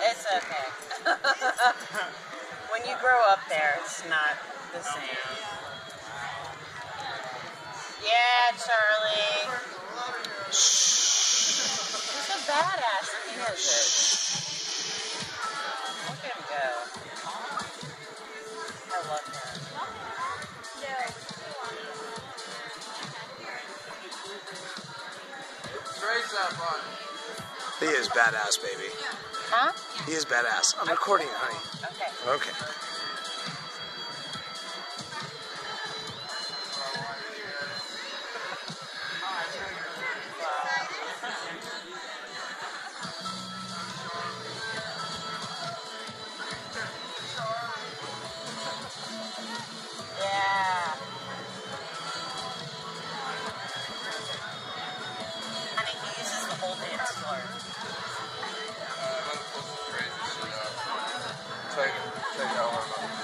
It's okay. when you grow up there, it's not the same. Yeah, Charlie. He's a badass. He knows it. Look at him go. I love him. He is badass, baby. Huh? He is badass. I'm recording it, honey. Okay. Okay. 再再聊会吧。